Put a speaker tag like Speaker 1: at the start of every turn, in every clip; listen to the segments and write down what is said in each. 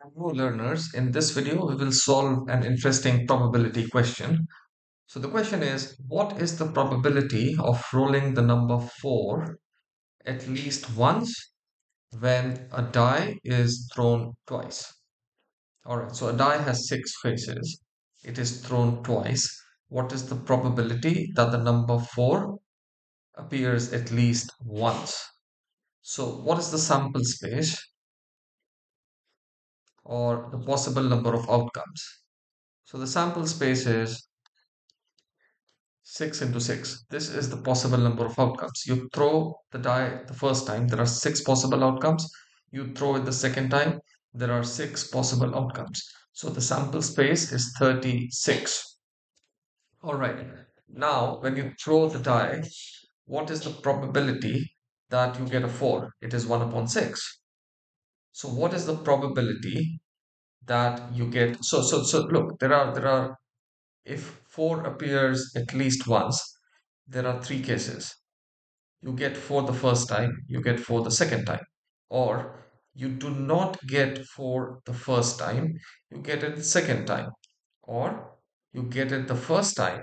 Speaker 1: Hello learners, in this video we will solve an interesting probability question. So the question is, what is the probability of rolling the number 4 at least once when a die is thrown twice? Alright, so a die has 6 faces. It is thrown twice. What is the probability that the number 4 appears at least once? So what is the sample space? Or the possible number of outcomes. So the sample space is 6 into 6. This is the possible number of outcomes. You throw the die the first time, there are 6 possible outcomes. You throw it the second time, there are 6 possible outcomes. So the sample space is 36. Alright, now when you throw the die, what is the probability that you get a 4? It is 1 upon 6. So what is the probability that you get so so so look there are there are if 4 appears at least once there are three cases. You get 4 the first time you get 4 the second time. Or you do not get 4 the first time you get it the second time. Or you get it the first time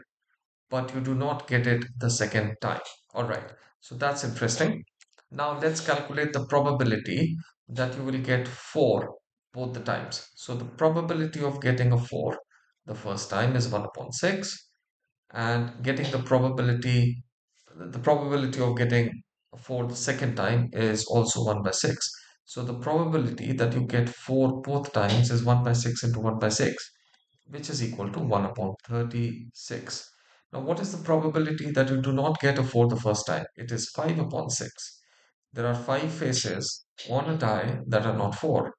Speaker 1: but you do not get it the second time. All right. So that's interesting. Now let's calculate the probability that you will get 4 both the times. So the probability of getting a 4 the first time is 1 upon 6 and getting the probability the probability of getting a 4 the second time is also 1 by 6. So the probability that you get 4 both times is 1 by 6 into 1 by 6 which is equal to 1 upon 36. Now what is the probability that you do not get a 4 the first time? It is 5 upon 6 there are five faces on a die that are not four.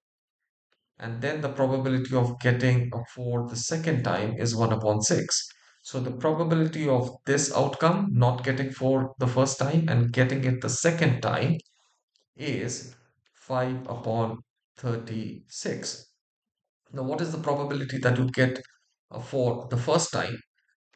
Speaker 1: And then the probability of getting a four the second time is 1 upon 6. So the probability of this outcome, not getting four the first time and getting it the second time, is 5 upon 36. Now, what is the probability that you get a 4 the first time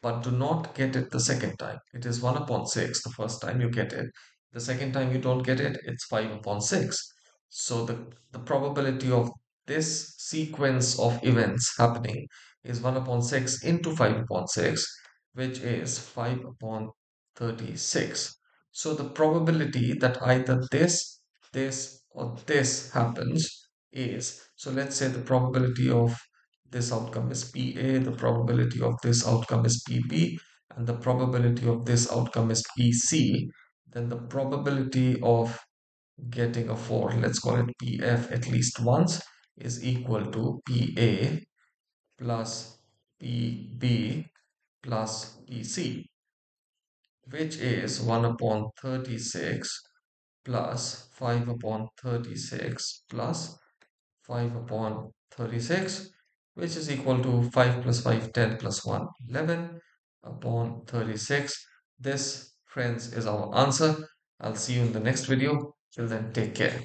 Speaker 1: but do not get it the second time? It is 1 upon 6 the first time you get it the second time you don't get it it's 5 upon 6 so the, the probability of this sequence of events happening is 1 upon 6 into 5 upon 6 which is 5 upon 36 so the probability that either this this or this happens is so let's say the probability of this outcome is PA the probability of this outcome is PB, and the probability of this outcome is PC then the probability of getting a 4, let's call it PF at least once, is equal to PA plus PB plus PC, which is 1 upon 36 plus 5 upon 36 plus 5 upon 36, which is equal to 5 plus 5, 10 plus 1, 11 upon 36. This friends is our answer. I'll see you in the next video. Till then take care